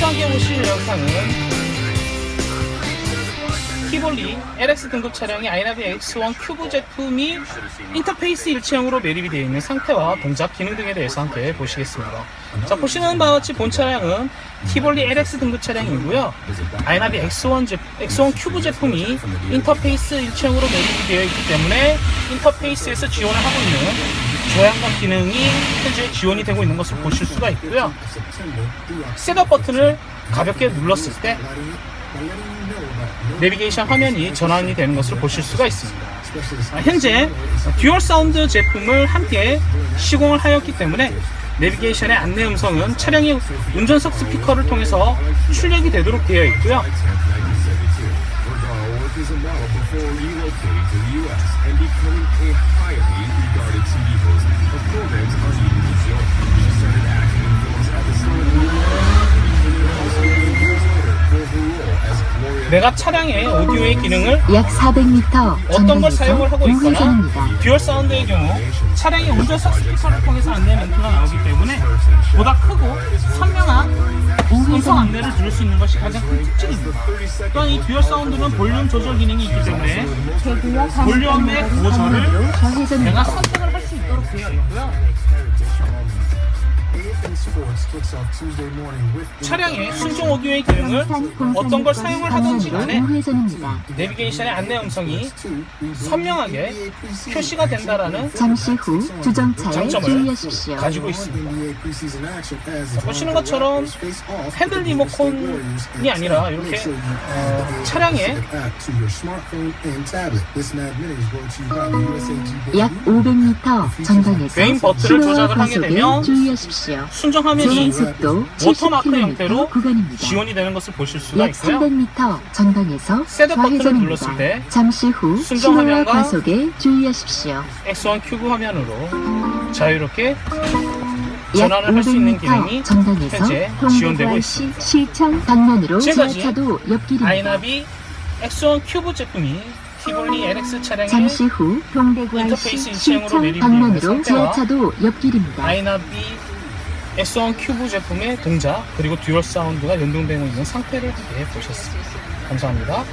보실 영상은 티볼리 LX 등급 차량의 아이나비 X1 큐브 제품이 인터페이스 일체형으로 매립이 되어 있는 상태와 동작 기능 등에 대해서 함께 보시겠습니다. 자 보시는 바와 같이 본 차량은 티볼리 LX 등급 차량이고요. 아이나비 X1, 제, X1 큐브 제품이 인터페이스 일체형으로 매립이 되어 있기 때문에 인터페이스에서 지원을 하고 있는 조향각 기능이 현재 지원이 되고 있는 것을 보실 수가 있고요. setup 버튼을 가볍게 눌렀을 때 내비게이션 화면이 전환이 되는 것을 보실 수가 있습니다. 아, 현재 dual 사운드 제품을 함께 시공을 하였기 때문에 내비게이션의 안내 음성은 차량의 운전석 스피커를 통해서 출력이 되도록 되어 있고요. The. She started acting in films at the start of the 내가 차량의 오디오의 기능을 약 400m 어떤 걸 사용을 하고 있거나. 듀얼 사운드의 경우 차량의 운전석 스피커를 통해서 안내 멘 들을 수 있는 것이 가장 큰 특징입니다. 또한 이 듀얼 사운드는 볼륨 조절 기능이 있기 때문에 볼륨의 고절을 내가. 선택을 할수되 차량의 순정 오디오의 기능을 어떤 걸 사용을 하든지 간에 우회전입니다. 내비게이션의 안내 음성이 선명하게 표시가 된다라는 잠시 후 주정차에 주의하십시오. 가지고 있습니다. 보시는 것처럼 핸들 리모컨이 아니라 이렇게 어, 차량의 약 500m 전방에서 메인 버튼을 조작을 하게 되면 주의하십시오. 순정 화면이 속도 워터마크 형태로 70km 구간입니다. 지원이 되는 것을 보실 수가 약 있고요. 300m 전방에서 셋업 버튼을 눌렀을. 때 잠시 후 순정 신호와 화면과 과속에 주의하십시오. X1 큐브 화면으로 자유롭게 약 전환을 할 수 있는 기능이 500m 전방에서 현재 지원되고 있습니다. 시 실청 방면으로 지하차도 옆길입니다. 아이나비 X1 큐브 제품이 티볼리 LX 차량의 잠시 후 동대관 인터페이스 내리는 방면으로 지하차도 옆길입니다. 아이나비 S1 큐브 제품의 동작 그리고 듀얼 사운드가 연동되고 있는 상태를 함께 보셨습니다. 감사합니다.